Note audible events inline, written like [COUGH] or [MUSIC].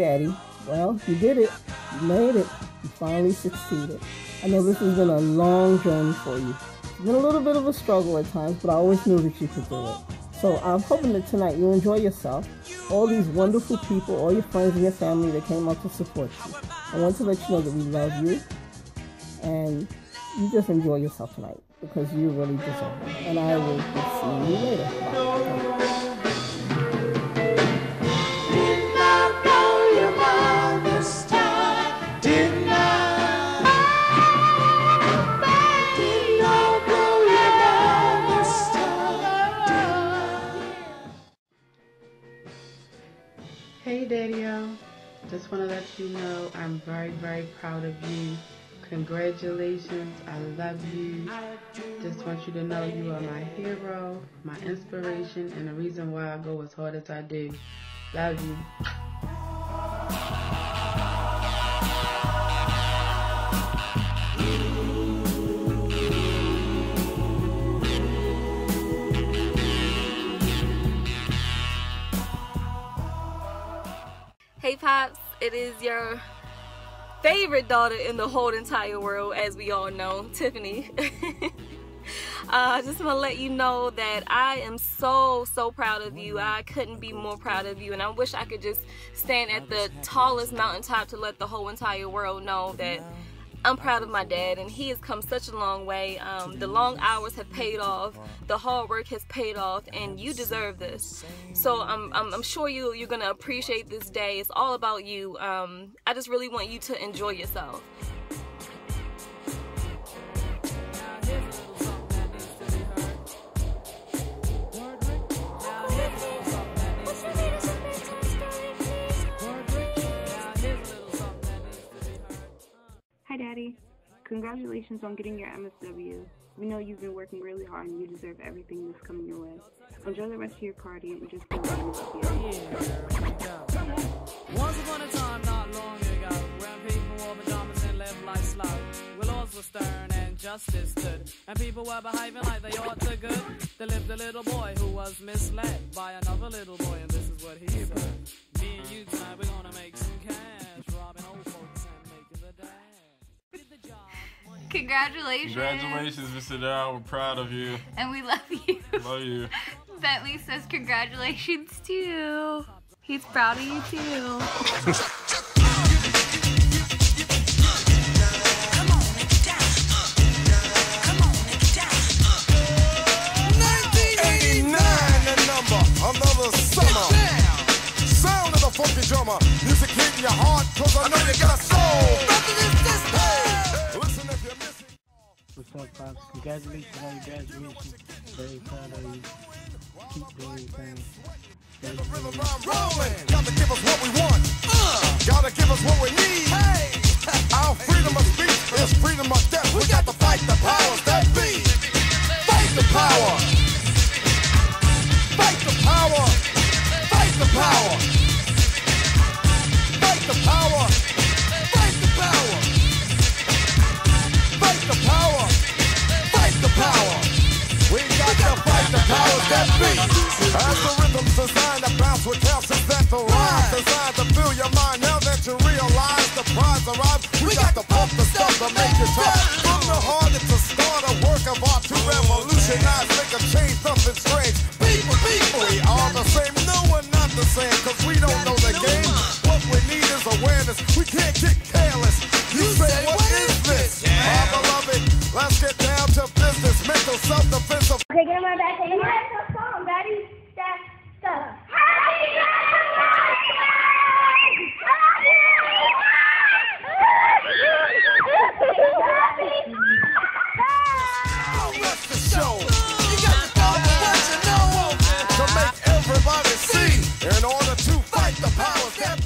Daddy. Well, you did it. You made it. You finally succeeded. I know this has been a long journey for you. It's been a little bit of a struggle at times, but I always knew that you could do it. So I'm hoping that tonight you enjoy yourself. All these wonderful people, all your friends and your family that came out to support you. I want to let you know that we love you and you just enjoy yourself tonight because you really deserve it. And I will see you later. Bye. Hey Daddy-O, just want to let you know I'm very, very proud of you. Congratulations, I love you. Just want you to know you are my hero, my inspiration, and the reason why I go as hard as I do. Love you. Hey Pops, it is your favorite daughter in the whole entire world, as we all know, Tiffany. [LAUGHS] I uh, just want to let you know that I am so, so proud of you. I couldn't be more proud of you. And I wish I could just stand at the tallest mountaintop to let the whole entire world know that I'm proud of my dad and he has come such a long way. Um, the long hours have paid off, the hard work has paid off, and you deserve this. So I'm, I'm, I'm sure you, you're to appreciate this day. It's all about you. Um, I just really want you to enjoy yourself. Congratulations on getting your MSW. We know you've been working really hard and you deserve everything that's coming your way. Enjoy the rest of your party and just going Yeah, Once upon a time, not long ago, when people wore pajamas and lived life slow, where laws were stern and justice stood, and people were behaving like they ought to good, there lived a little boy who was misled by another little boy, this Congratulations. Congratulations, Mr. Dow. We're proud of you. And we love you. Love you. [LAUGHS] Bentley says congratulations too. He's proud of you too. Another summer. Sound of the funky drummer. Music hitting your heart, cause I know you got a soul. What's up, Pops? Congratulations on your graduation. Very proud of you. Keep doing your thing. The rhythm I'm rolling. Gotta give us what we want. Gotta give us what we need. Hey. Our freedom of speech is freedom of death. We got to fight the powers that be. Fight the power. Fight the power. Fight the power. Bounce with calcium that the rhyme designed to fill your mind. Now that you realize the prize arrives, we got to pump the stuff to make it tough. From the heart, it's a start, a work of art to revolutionize, make a change, something strange. People, people, we are the same. No, we're not the same, cause we don't know the game. What we need is awareness. We can't get careless. You say, what is this? My beloved, let's get down to business. Mental self-defense of Okay, get him right back. Take him right. That's song, Daddy. That's In order to fight the powers that.